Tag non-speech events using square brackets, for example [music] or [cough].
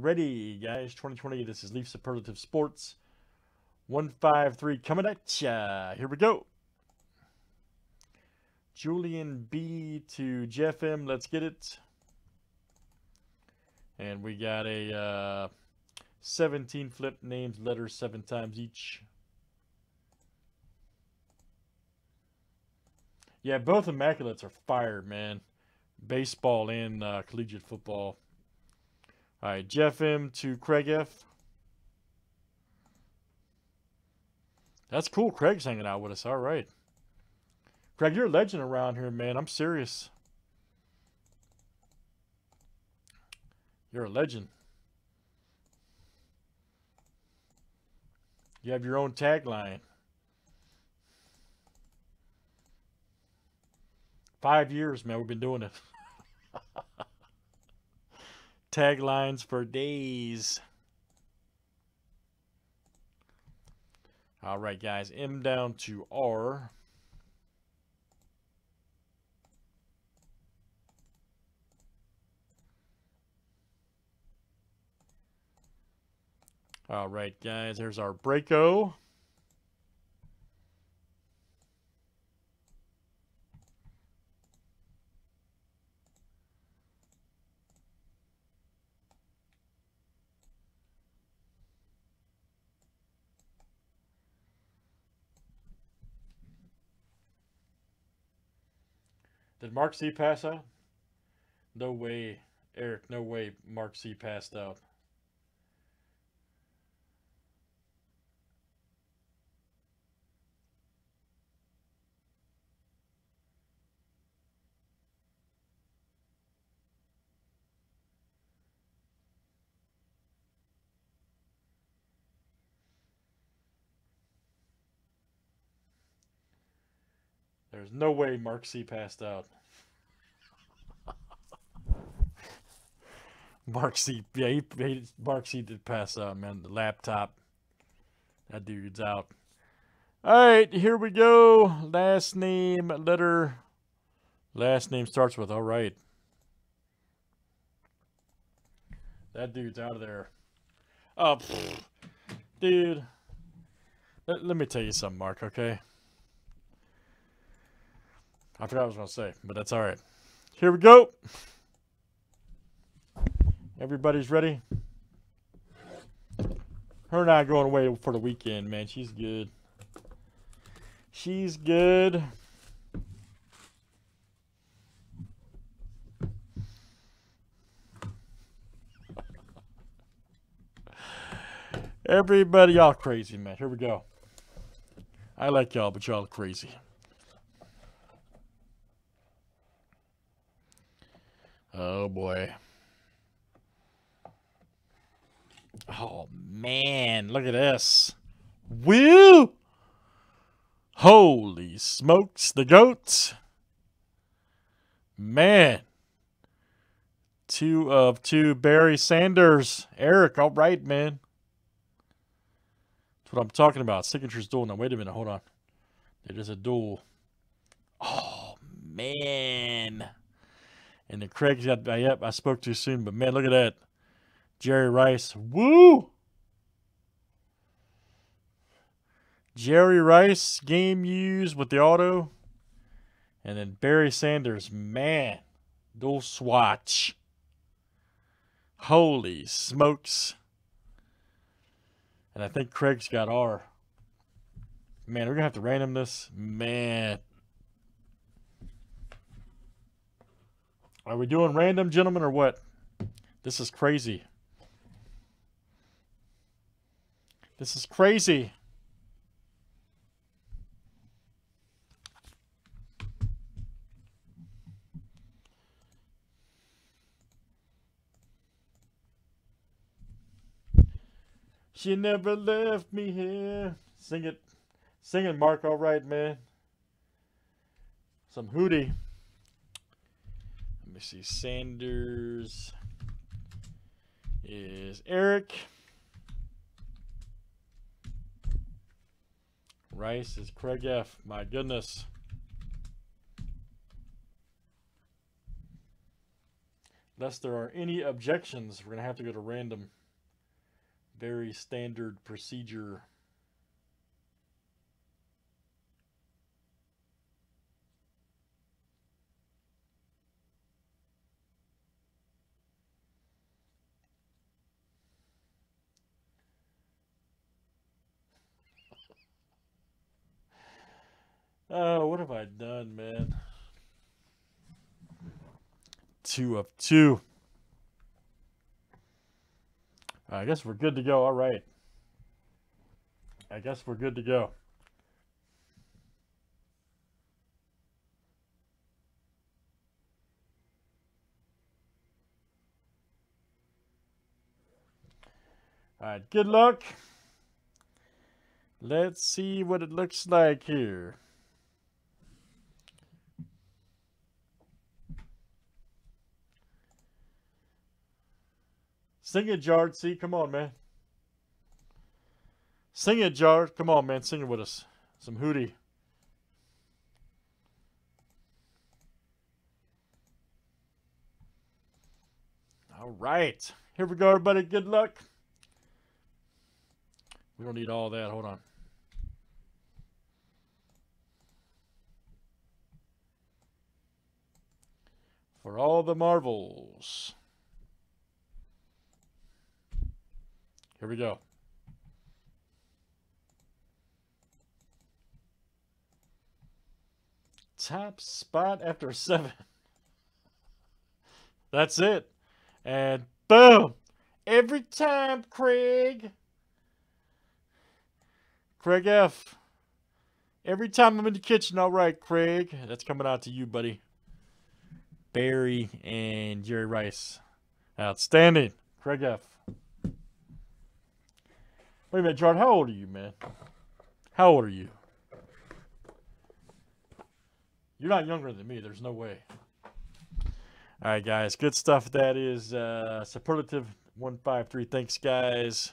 ready, guys. 2020. This is Leaf Superlative Sports. 153 coming at ya. Here we go. Julian B to Jeff M. Let's get it. And we got a uh, 17 flip names, letters seven times each. Yeah, both Immaculates are fired, man. Baseball and uh, collegiate football. All right, Jeff M to Craig F. That's cool. Craig's hanging out with us. All right. Craig, you're a legend around here, man. I'm serious. You're a legend. You have your own tagline. Five years, man, we've been doing it. [laughs] Taglines for days. All right, guys, M down to R. All right, guys, there's our Breako. Did Mark C pass out? No way, Eric. No way Mark C passed out. There's no way Mark C passed out. Mark C, yeah, he, he, Mark C did pass out, man. The laptop, that dude's out. All right, here we go. Last name, letter. Last name starts with all right. That dude's out of there. Oh, pfft. dude. Let, let me tell you something, Mark, okay? I forgot what I was going to say, but that's all right. Here we go. Everybody's ready? Her and I going away for the weekend, man. She's good. She's good. Everybody, y'all crazy, man. Here we go. I like y'all, but y'all crazy. Oh boy. Oh man, look at this. Woo! Holy smokes, the goats. Man. Two of two Barry Sanders. Eric, all right, man. That's what I'm talking about. Signature's dual. Now, wait a minute. Hold on. It is a dual. Oh, man. And the Craig's got, uh, yep, I spoke too soon, but man, look at that. Jerry Rice. Woo! Jerry Rice game used with the auto. And then Barry Sanders. Man, dual swatch. Holy smokes. And I think Craig's got R. Man, we're going to have to random this. Man. Are we doing random, gentlemen, or what? This is crazy. This is crazy. She never left me here. Sing it. Sing it, Mark. All right, man. Some hootie me see. Sanders is Eric. Rice is Craig F. My goodness. Unless there are any objections, we're going to have to go to random. Very standard procedure. Oh, what have I done, man? Two of two. I guess we're good to go. All right. I guess we're good to go. All right, good luck. Let's see what it looks like here. Sing it, Jard. See, come on, man. Sing it, Jard. Come on, man. Sing it with us. Some hootie. All right. Here we go, everybody. Good luck. We don't need all that. Hold on. For all the marvels. Here we go. Top spot after seven. [laughs] That's it. And boom. Every time, Craig. Craig F. Every time I'm in the kitchen, all right, Craig. That's coming out to you, buddy. Barry and Jerry Rice. Outstanding. Craig F. Wait a minute, Jordan. How old are you, man? How old are you? You're not younger than me. There's no way. All right, guys. Good stuff. That is uh, superlative 153. Thanks, guys.